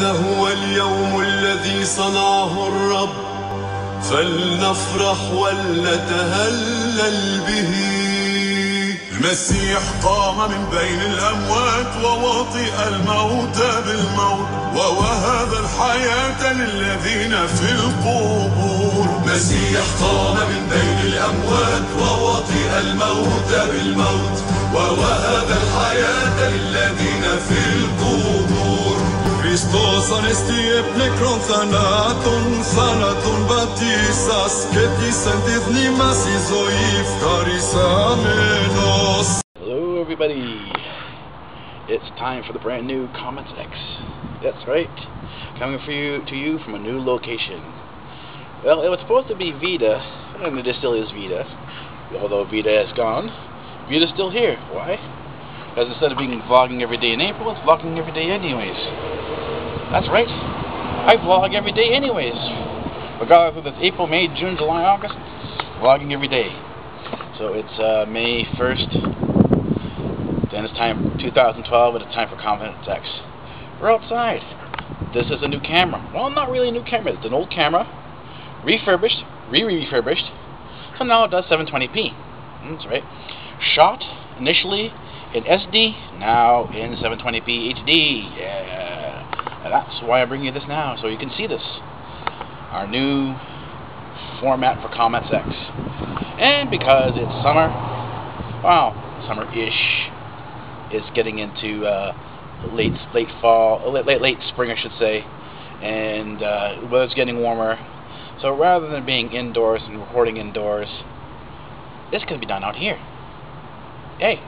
هذا هو اليوم الذي صنعه الرب. فلنفرح ولنتهلل به. المسيح قام من بين الأموات ووطئ الموت بالموت ووهب الحياة للذين في القبور. المسيح قام من بين الأموات ووطئ الموت بالموت ووهب الحياة للذين Θανάτων, και ζωή. Hello everybody! It's time for the brand new Comments X. That's right, coming for you to you from a new location. Well, it was supposed to be VEDA, and it still is VEDA, although VEDA is gone. VEDA's still here. Why? Because instead of being vlogging every day in April, it's vlogging every day anyways. That's right. I vlog every day anyways. Regardless if it's April, May, June, July, August, vlogging every day. So it's uh, May 1st. Then it's time 2012 and it's time for Confidence X. We're outside. This is a new camera. Well, not really a new camera. It's an old camera, refurbished, re-refurbished. So now it does 720p. That's right. Shot initially in SD, now in 720p HD. Yeah. And that's why I bring you this now, so you can see this. Our new format for Comments X. And because it's summer, well, summer-ish, it's getting into uh, late late fall, late, late late spring, I should say, and uh, weather's getting warmer. So rather than being indoors and recording indoors, this can be done out here. Hey,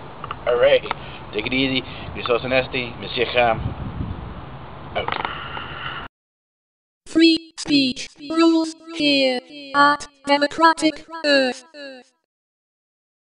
hooray! Take it easy. Christos Anesti, Monsieur Kham, out. Free speech rules here at Democratic Earth.